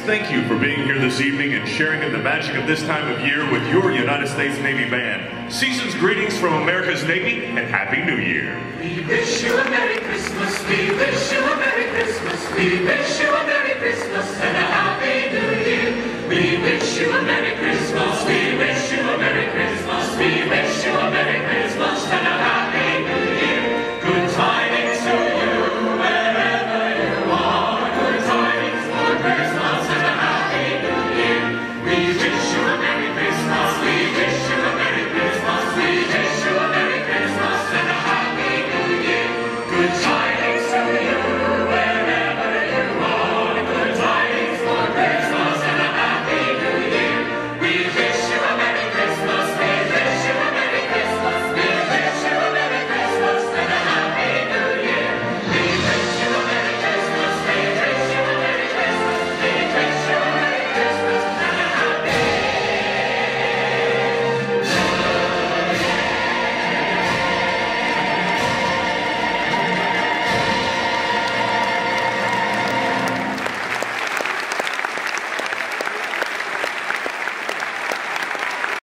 thank you for being here this evening and sharing in the magic of this time of year with your United States Navy band. Season's greetings from America's Navy and Happy New Year. We wish you a Merry Christmas. We wish you a Merry Christmas. We wish